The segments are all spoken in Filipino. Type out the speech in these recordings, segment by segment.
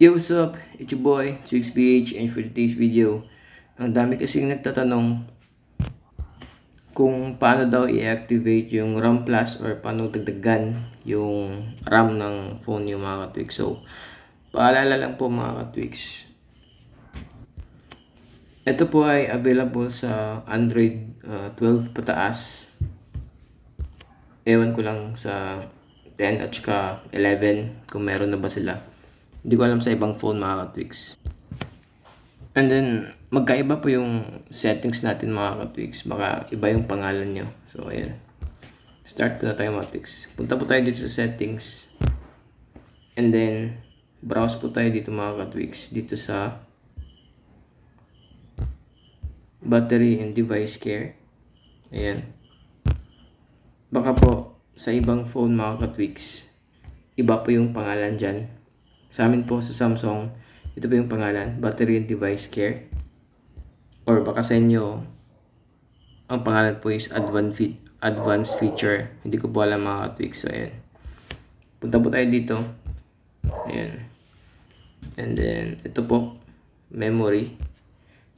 Yo, what's up? It's your boy, TwixPH, and for today's video, ang dami kasing nagtatanong kung paano daw i-activate yung RAM Plus or paano dagdagan yung RAM ng phone yung mga katwix. So, paalala lang po mga katwix. Ito po ay available sa Android uh, 12 pataas. Ewan ko lang sa 10 at saka 11 kung meron na ba sila. Hindi ko alam sa ibang phone mga katwigs. And then, magkaiba po yung settings natin mga katwigs. Baka iba yung pangalan nyo. So, ayan. Start po na tayo mga katwigs. Punta po tayo dito sa settings. And then, browse po tayo dito mga katwigs. Dito sa battery and device care. Ayan. Baka po, sa ibang phone mga katwigs, iba po yung pangalan dyan. Sa amin po sa Samsung, ito po yung pangalan, Battery and Device Care. Or baka sa inyo, ang pangalan po is Advanced, advanced Feature. Hindi ko po alam mga tweaks. So, ayan. Punta po tayo dito. Ayan. And then, ito po, memory.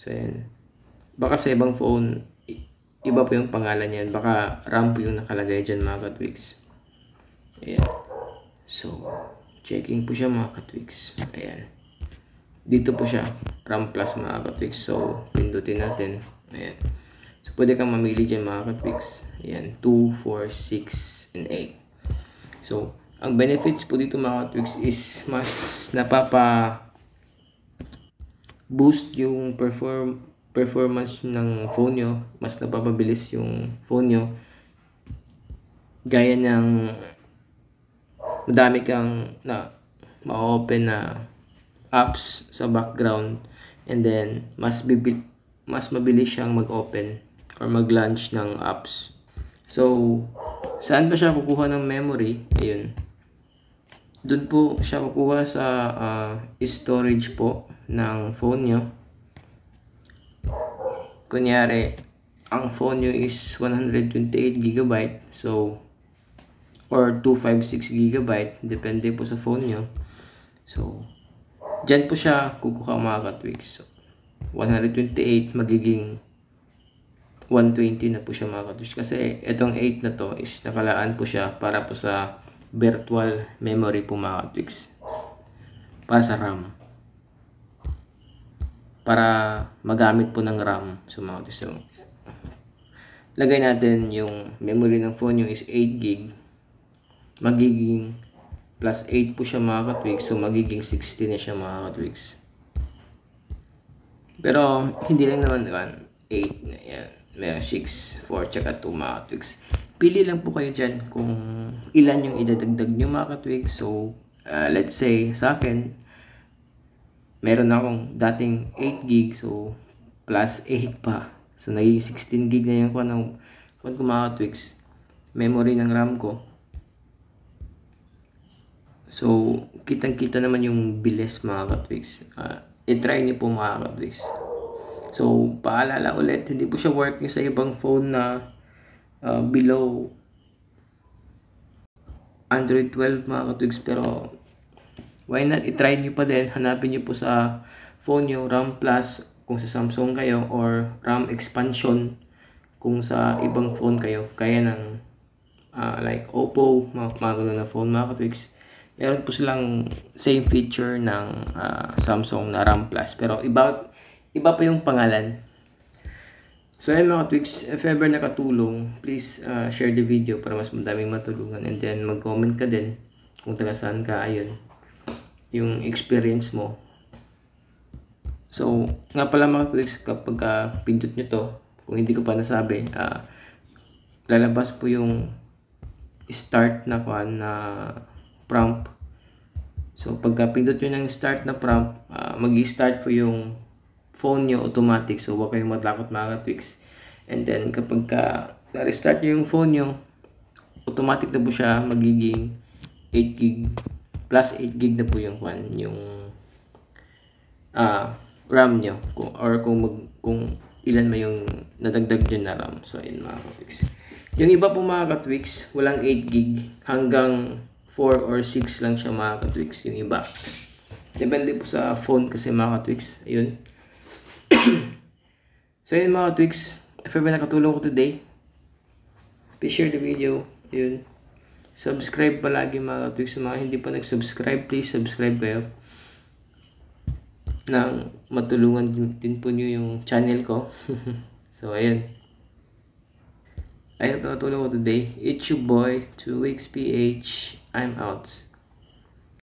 So, ayan. Baka sa ibang phone, iba po yung pangalan yan. Baka RAM po yung nakalagay dyan mga katwigs. Ayan. So, Checking po siya mga katwigs. Ayan. Dito po siya. RAM plus mga katwigs. So, pindutin natin. Ayan. So, pwede kang mamili dyan mga katwigs. Ayan. 2, 4, 6, and 8. So, ang benefits po dito mga katwigs is mas napapa boost yung perform performance ng phone nyo. Mas napapabilis yung phone nyo. Gaya ng madami kang na ma-open na apps sa background and then mas bibil mas mabilis siyang mag-open or mag-launch ng apps. So, saan ba siya kukuha ng memory? Ayun. Doon po siya kukuha sa uh, storage po ng phone nyo. Kunyari, ang phone nyo is 128 GB. So, or 256 GB depende po sa phone nyo so dyan po siya kukuha mga katwigs so, 128 magiging 120 na po siya mga katwigs kasi itong 8 na to is nakalaan po siya para po sa virtual memory po mga katwigs para sa RAM. Para magamit po ng RAM so mga katwigs so, lagay natin yung memory ng phone nyo is 8 GB magiging plus 8 po siya mga katwigs. So, magiging 60 na siya mga katwigs. Pero, hindi lang naman 1, 8 na yan. Meron 6, 4, tsaka 2 mga katwigs. Pili lang po kayo dyan kung ilan yung idadagdag nyo mga katwigs. So, uh, let's say sa akin, meron akong dating 8 gig. So, plus 8 pa. So, naging 16 gig na yung kung ano, kung mga katwigs. Memory ng RAM ko. So, kitang-kita naman yung bilis mga katwigs. Uh, i-try niyo po mga katwigs. So, paalala ulit, hindi po siya working sa ibang phone na uh, below Android 12 mga katwigs. Pero, why not i-try niyo pa din. Hanapin niyo po sa phone niyo RAM Plus kung sa Samsung kayo or RAM Expansion kung sa ibang phone kayo. Kaya ng uh, like Oppo, mga, mga na phone mga katwigs meron po silang same feature ng uh, Samsung na RAM Plus. Pero iba, iba pa yung pangalan. So ayun mga tweaks, if ever nakatulong, please uh, share the video para mas madaming matulungan. And then mag-comment ka din kung taga saan ka, ayun, yung experience mo. So, nga pala mga tweaks, kapag uh, pindot nyo to, kung hindi ko pa nasabi, uh, lalabas po yung start na kwan na prompt. So, pagka pindot nyo ng start na prompt, uh, mag-start po yung phone nyo automatic. So, huwag kayong matakot mga tweaks. And then, kapag ka na-restart nyo yung phone nyo, automatic na po siya magiging 8 gig plus 8 gig na po yung one, yung uh, RAM nyo. Kung, or kung, mag, kung ilan ma yung nadagdag nyo na RAM. So, ayun mga katwiks. Yung iba po mga katwiks, walang 8 gig hanggang 4 or 6 lang siya mga katwigs yung iba. Depende po sa phone kasi mga katwigs. Ayun. so yun mga katwigs. If ever nakatulong ko today, please share the video. Ayun. Subscribe palagi mga katwigs. Sa mga hindi pa nag-subscribe, please subscribe kayo. Nang matulungan din po nyo yung channel ko. so ayun. I hope nakatulong ko today. It's your boy, 2 weeks PH. I'm out.